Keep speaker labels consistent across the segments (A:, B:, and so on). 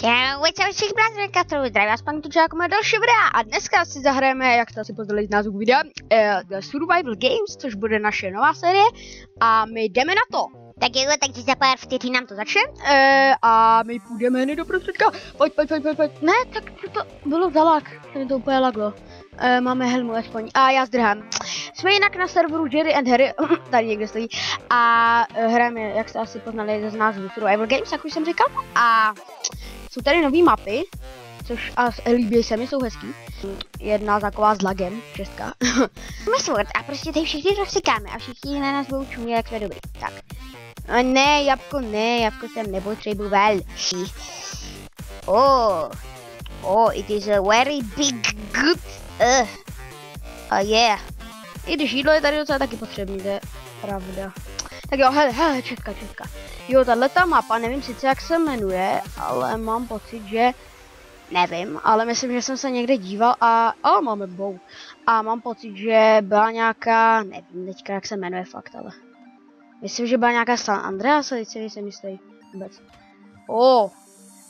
A: Čau, všech brátrka, to zdraví vás pan Tučák, má další videa a dneska si zahrajeme, jak to si poznali z názvu videa, uh, The Survival Games, což bude naše nová série a my jdeme na to.
B: Tak jo, takže za pár vteřin nám to začne.
A: Uh, a my půjdeme hned do prostředka, pojď, pojď, pojď, pojď, pojď. Ne, tak to, bylo za lag, to mi to úplně laglo. Uh, máme helmu aspoň a já zdrhám. Jsme jinak na serveru Jerry and Harry, tady někde stojí, a uh, hrajeme, jak jste asi poznali ze názvu Survival Games, jak už jsem říkal, a jsou tady nové mapy, což a líbí se mi, jsou hezký. Jedna taková s lagem, šestka.
B: Myslím, a prostě tady všichni rozsekáme a všichni na nás budou čumět, jak jsme dobrý. Tak.
A: A ne, jabko ne, jabko jsem nepotřeboval.
B: Oh, oh, it is a very big good. Uh, oh yeah.
A: I když jídlo je tady docela taky potřebný, to je pravda. Tak jo, hele, hele, četka, četka. Jo, tahle ta mapa, nevím sice jak se jmenuje, ale mám pocit, že nevím, ale myslím, že jsem se někde díval a, a máme bou. A mám pocit, že byla nějaká, nevím teďka jak se jmenuje fakt, ale myslím, že byla nějaká San Andreas, teď si nejsem jistý vůbec. Oh,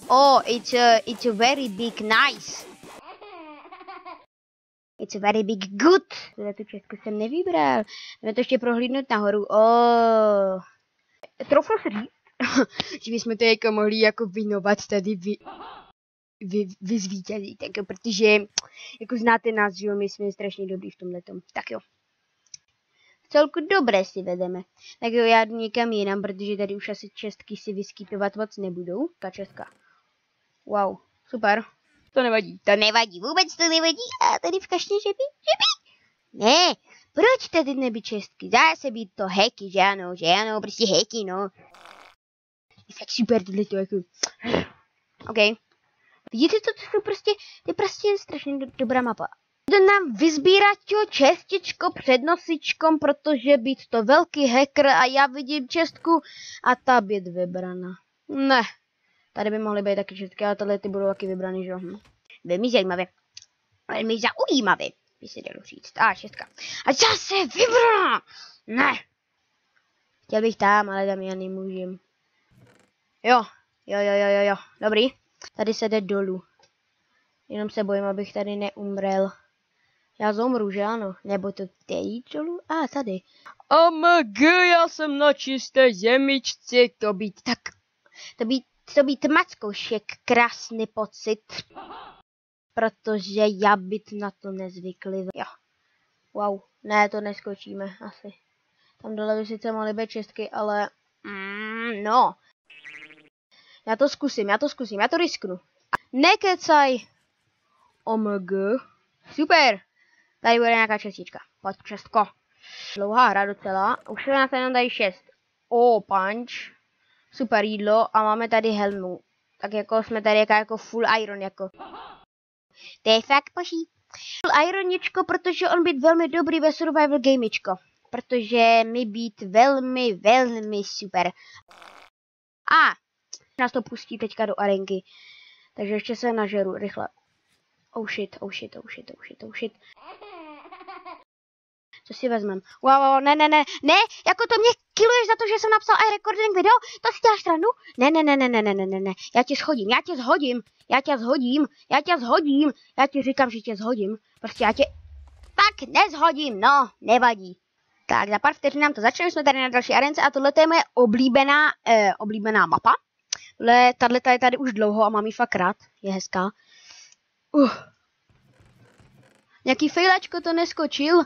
A: oh, it's a, it's a very big nice. It's very big good. Tuhle tu česku jsem nevybral. Jdeme to ještě prohlídnout nahoru. Oh. Troufnu si říct, že bychom to jako mohli jako vinovat tady vy, vy, vyzvítězit, jako, protože jako znáte nás, že jo, my jsme strašně dobrý v tomhle Tak jo. Celku dobré si vedeme. Tak jo, já jdu někam jinam, protože tady už asi čestky si vyskytovat moc nebudou. Ta česka. Wow, super. To nevadí.
B: To nevadí, vůbec to nevadí. A tady v kašně žebí, žebí. Ne, proč tady neby čestky? Dá se být to heky, že ano, že ano, prostě heky, no.
A: Je fakt super tohle to jako. OK. Vidíte to, to prostě, je prostě strašně do, dobrá mapa. Jde nám vyzbírat čestičko před nosičkom, protože být to velký hacker a já vidím čestku a ta být vybrana. Ne, Tady by mohly být taky čestky, ale tohle ty budou taky vybraný, že jo? Hm.
B: Velmi zajímavé. Velmi zaujímavé, by se dalo říct. A šestka. A zase vybraná! Ne!
A: Chtěl bych tam, ale tam já nemůžem. Jo, jo, jo, jo, jo, jo, dobrý. Tady se jde dolů. Jenom se bojím, abych tady neumrel. Já zomru, že ano? Nebo to teď dolů? A, ah, tady. OMG, já jsem na čisté zemičce, to být tak... To být to být mackoušek krásný pocit, protože já být na to nezvyklý. Jo. Wow, ne, to neskočíme asi. Tam dole by sice mohly být čestky, ale mm, no. Já to zkusím, já to zkusím, já to risknu. Nekecaj! OMG. Super! Tady bude nějaká čestička. Pojď čestko. Dlouhá hra docela. Už se na ten dají 6. O, oh, punch super jídlo a máme tady helmu. Tak jako jsme tady jako, jako full iron jako.
B: To je fakt boží.
A: Ironičko, protože on být velmi dobrý ve survival gamečko. Protože mi být velmi, velmi super. A nás to pustí teďka do arenky. Takže ještě se nažeru rychle. Oh shit, oh shit, oh shit, oh shit, oh shit. Co si vezmem? Wow, wow, ne, ne, ne, ne, jako to mě kiluješ za to, že jsem napsal i recording video? To si děláš stranu? Ne, ne, ne, ne, ne, ne, ne, ne, ne, já tě shodím, já tě zhodím, já tě zhodím, já tě zhodím, já ti říkám, že tě zhodím, prostě já tě... Tak nezhodím, no, nevadí. Tak, za pár vteřin nám to začne, jsme tady na další arence a tohle je moje oblíbená, eh, oblíbená mapa. Tohle, tato je tady už dlouho a mám ji fakt rád, je hezká. Uh. Nějaký fejlačko to neskočil,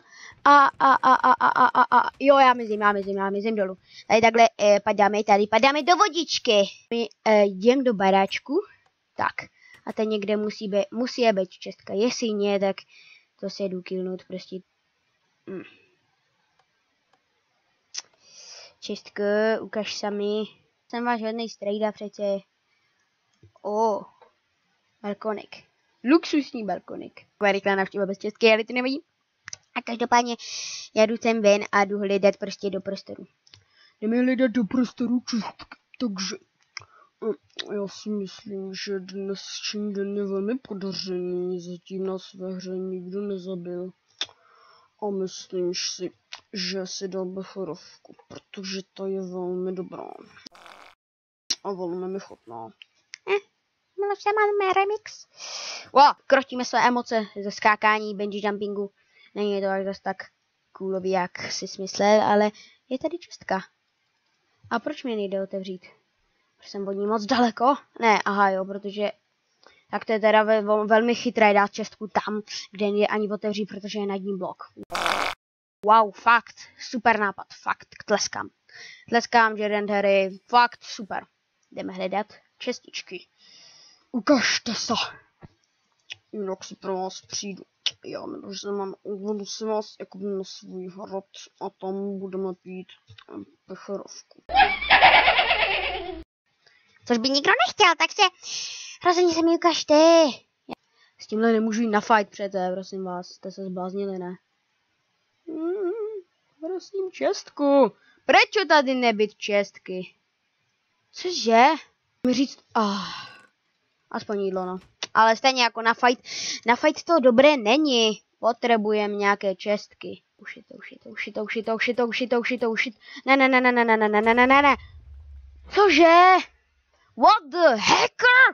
A: a, a, a, a, a, a, a, a, jo, já mizím, já mizím, já mizím dolů. Tady takhle eh, padáme, tady padáme do vodičky. My eh, jdem do baráčku, tak. A ten někde musí, být, musí být čestka. Jestli ne, tak to se jdu kilnout prostě. Hm. Čestko, ukaž sami. Jsem váš hodný strejda přece. O, balkonek. Luxusní balkonek. Rychlá navštěva bez české, ale ty nevadí.
B: A každopádně já jdu sem ven a jdu hledat prostě do prostoru.
A: Jdeme hledat do prostoru čistky, takže já si myslím, že dnešní den je velmi podařený, zatím na své hře nikdo nezabil. A myslím si, že si dal bechorovku, protože to je velmi dobrá. A velmi mi chutná.
B: Eh, prostě máme remix.
A: Wow, krotíme své emoce ze skákání, bungee jumpingu. Není to až zase tak coolový, jak si smyslel, ale je tady čestka. A proč mě nejde otevřít? Protože jsem od ní moc daleko? Ne, aha jo, protože tak to je teda ve, velmi chytré dát čestku tam, kde je ani otevří, protože je nad ním blok. Wow, fakt, super nápad, fakt, tleskám. Tleskám, Jaden Harry, fakt super. Jdeme hledat čestičky. Ukažte se. Jinak si pro vás přijdu. Já se mám uvedu si vás jako na svůj hrad a tam budeme pít pecherovku.
B: Což by nikdo nechtěl, tak se rozhodně se mi ukažte.
A: S tímhle nemůžu jít na fight přece, prosím vás, jste se zbláznili, ne? Mm, prosím čestku. Proč tady nebyt čestky? Cože? Mi říct, ah, aspoň jídlo, no. Ale stejně jako na fight, na fight to dobré není. Potřebujeme nějaké čestky. Je to, už je to, už je to. Ne, ne, ne, ne, ne, ne, ne, ne, ne, ne, ne, ne. Cože? What the hacker?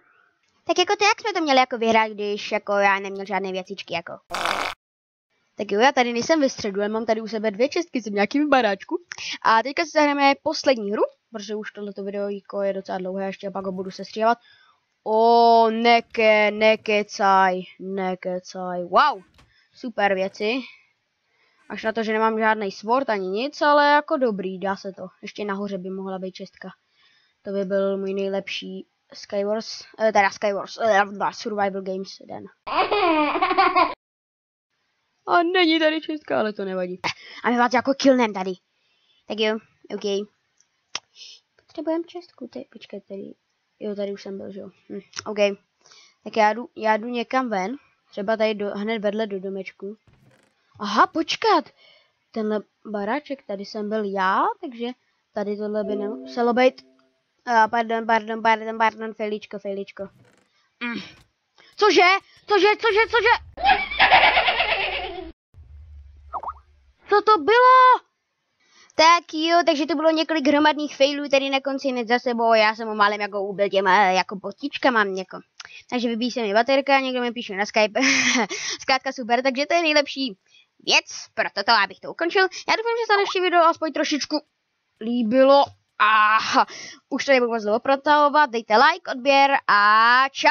B: Tak jako to, jak jsme to měli jako vyhrát, když jako já neměl žádné věcičky jako.
A: Tak jo, já tady nejsem ve středu, ale mám tady u sebe dvě čestky, jsem nějakým baráčku. A teďka si zahrajeme poslední hru, protože už tohleto video je docela dlouhé, ještě pak ho budu sestříhávat. O, neke, nekecaj, nekecaj, wow, super věci. Až na to, že nemám žádný sword ani nic, ale jako dobrý, dá se to. Ještě nahoře by mohla být čestka. To by byl můj nejlepší Skywars, eh, teda Skywars, eh, Survival Games den. A není tady čestka, ale to nevadí.
B: A my vás jako killnem tady. Tak jo, OK. Potřebujeme čestku, ty, počkej, tady.
A: Jo, tady už jsem byl, že jo. Hm, OK. Tak já jdu, já jdu někam ven. Třeba tady do, hned vedle do domečku. Aha, počkat! Tenhle baráček, tady jsem byl já, takže tady tohle by nemuselo být. Uh, pardon, pardon, pardon, pardon, Feličko, Feličko. Mm. Cože? Cože, cože, cože? Co to bylo? Tak jo, takže to bylo několik hromadných failů tady na konci hned za sebou já jsem ho málem jako ubil těma jako potičkama jako. Takže vybíjí se mi baterka, někdo mi píše na Skype. Zkrátka super, takže to je nejlepší věc pro toto, abych to ukončil. Já doufám, že se dnešní video aspoň trošičku líbilo. A už to nebudu moc dlouho protahovat, dejte like, odběr a čau!